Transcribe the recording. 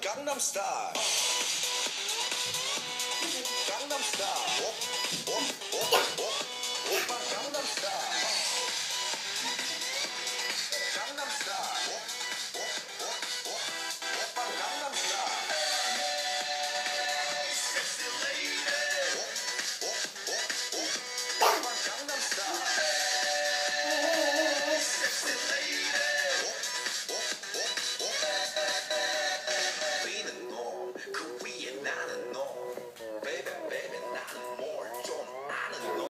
Gangnam Style. Gangnam Style. 오빠 Gangnam Style.